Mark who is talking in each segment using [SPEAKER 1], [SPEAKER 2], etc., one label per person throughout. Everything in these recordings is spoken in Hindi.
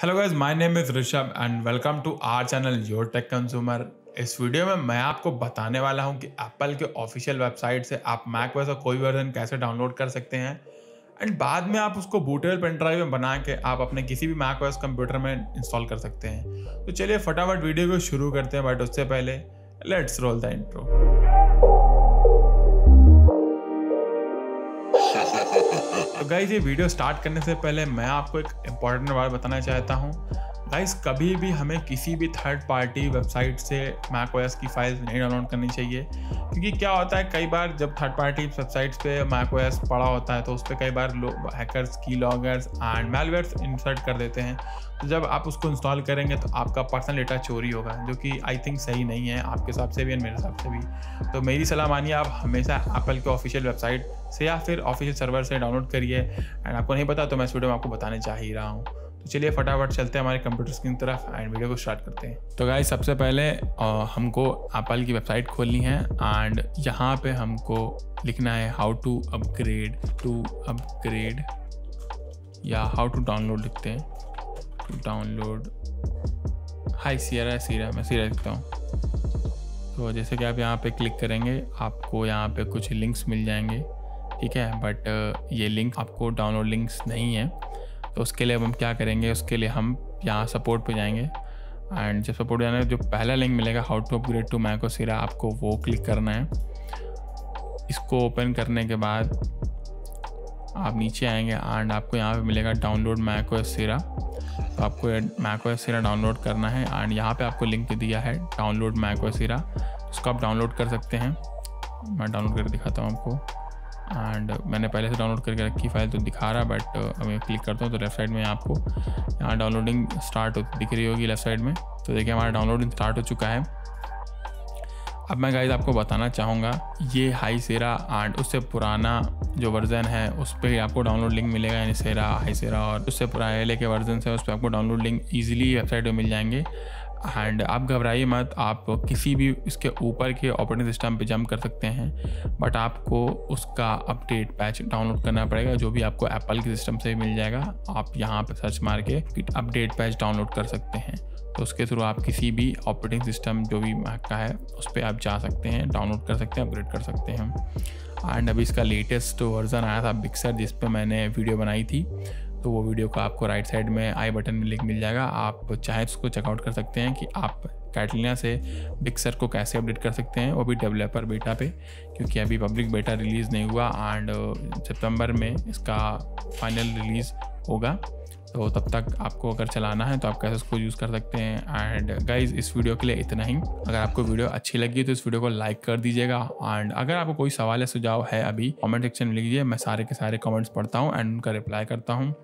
[SPEAKER 1] Hello guys my name is Rishabh and welcome to our channel your tech consumer इस वीडियो में मैं आपको बताने वाला हूँ कि एप्पल के ऑफिशियल वेबसाइट से आप मैक वैसा कोई वर्जन कैसे डाउनलोड कर सकते हैं। एंड बाद में आप उसको बूटेबल पेन ड्राइव में बना के आप अपने किसी भी मैक वैस कंप्यूटर में इंस्टॉल कर सकते हैं। तो चलिए फटाफट वीडियो को शुरू करते हैं बट उससे पहले let's roll the intro guys ये वीडियो स्टार्ट करने से पहले मैं आपको एक इंपॉर्टेंट बात बताना चाहता हूँ। गाइस कभी भी हमें किसी भी थर्ड पार्टी वेबसाइट से मैक ओएस की फाइल्स नहीं डाउनलोड करनी चाहिए। क्योंकि क्या होता है, कई बार जब थर्ड पार्टी वेबसाइट्स पे मैक ओएस पड़ा होता है तो उस पर कई बार hackers key loggers and malwares insert कर देते हैं। तो जब आप उसको इंस्टॉल करेंगे तो आपका पर्सनल डेटा चोरी होगा, जो कि आई थिंक सही नहीं है आपके हिसाब से भी और मेरे हिसाब से भी। तो मेरी सलाह मानिए, आप हमेशा एप्पल के ऑफिशियल वेबसाइट से या फिर ऑफिशियल सर्वर से डाउनलोड करिए। एंड आपको नहीं पता तो मैं इस वीडियो में आपको बताने चाह ही रहा हूँ। तो चलिए फटाफट चलते हैं हमारे कंप्यूटर स्क्रीन तरफ़ एंड वीडियो को स्टार्ट करते हैं। तो गाइस सबसे पहले हमको एप्पल की वेबसाइट खोलनी है एंड यहाँ पे हमको लिखना है how to upgrade to upgrade या हाउ टू डाउनलोड लिखते हैं। टू डाउनलोड हाई सीरा सीरा मैं सीरा लिखता हूँ। तो जैसे कि आप यहाँ पे क्लिक करेंगे, आपको यहाँ पे कुछ लिंक्स मिल जाएँगे। ठीक है? बट ये लिंक आपको डाउनलोड लिंक्स नहीं है। तो उसके लिए अब हम क्या करेंगे, उसके लिए हम यहाँ सपोर्ट पे जाएँगे। एंड जब सपोर्ट जाने जो पहला लिंक मिलेगा how to upgrade to macOS Sierra आपको वो क्लिक करना है। इसको ओपन करने के बाद आप नीचे आएँगे एंड आपको यहाँ पे मिलेगा डाउनलोड मैको सीरा तो आपको मैको सीरा डाउनलोड करना है एंड यहाँ पे आपको लिंक दिया है डाउनलोड मैको सीरा उसको आप डाउनलोड कर सकते हैं। मैं डाउनलोड करके दिखाता हूँ आपको। एंड मैंने पहले से डाउनलोड करके रखी फ़ाइल तो दिखा रहा है बट अब मैं क्लिक करता हूँ तो लेफ़्ट साइड में आपको यहाँ डाउनलोडिंग स्टार्ट दिख रही होगी लेफ़्ट साइड में। तो देखिए हमारा डाउनलोडिंग स्टार्ट हो चुका है। अब मैं गाइज़ आपको बताना चाहूँगा, ये हाई सेरा एंड उससे पुराना जो वर्जन है, उस पर आपको डाउनलोड लिंक मिलेगा, यानी सेरा हाई सेरा और उससे पुराने के वर्जन से उस पर आपको डाउनलोड लिंक ईजिली वेबसाइट पर मिल जाएँगे। एंड आप घबराइए मत, आप किसी भी इसके ऊपर के ऑपरेटिंग सिस्टम पे जंप कर सकते हैं बट आपको उसका अपडेट पैच डाउनलोड करना पड़ेगा, जो भी आपको एप्पल के सिस्टम से मिल जाएगा, आप यहाँ पर सर्च मार के अपडेट पैच डाउनलोड कर सकते हैं। तो उसके थ्रू आप किसी भी ऑपरेटिंग सिस्टम जो भी मैक का है, उस पर आप जा सकते हैं डाउनलोड कर सकते हैं अपग्रेड कर सकते हैं। एंड अभी इसका लेटेस्ट वर्जन आया था बिक्सर जिस पर मैंने वीडियो बनाई थी। तो वो वीडियो का आपको राइट साइड में आई बटन में लिंक मिल जाएगा। आप चाहे उसको चेकआउट कर सकते हैं कि आप कैटलिना से बिक्सर को कैसे अपडेट कर सकते हैं, वो भी डेवलपर बेटा पे, क्योंकि अभी पब्लिक बेटा रिलीज़ नहीं हुआ एंड सितंबर में इसका फाइनल रिलीज़ होगा। तो तब तक आपको अगर चलाना है तो आप कैसे उसको यूज़ कर सकते हैं एंड गाइज़ इस वीडियो के लिए इतना ही। अगर आपको वीडियो अच्छी लगी तो इस वीडियो को लाइक कर दीजिएगा एंड अगर आपको कोई सवाल या सुझाव है अभी कमेंट सेक्शन में लिखिए मैं सारे के सारे कमेंट्स पढ़ता हूँ एंड उनका रिप्लाई करता हूँ।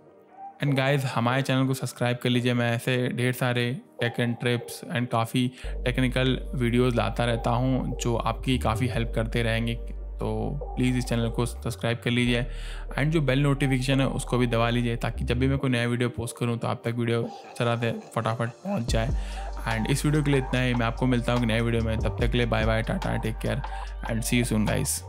[SPEAKER 1] एंड गाइस हमारे चैनल को सब्सक्राइब कर लीजिए। मैं ऐसे ढेर सारे टेक एंड ट्रिप्स एंड काफ़ी टेक्निकल वीडियोस लाता रहता हूँ, जो आपकी काफ़ी हेल्प करते रहेंगे। तो प्लीज़ इस चैनल को सब्सक्राइब कर लीजिए। एंड जो बेल नोटिफिकेशन है, उसको भी दबा लीजिए, ताकि जब भी मैं कोई नया वीडियो पोस्ट करूँ तो आप तक वीडियो चला चलाते फटाफट पहुँच जाए। एंड इस वीडियो के लिए इतना ही। मैं आपको मिलता हूँ नए वीडियो में। तब तक के लिए bye bye tata take care and see you soon guys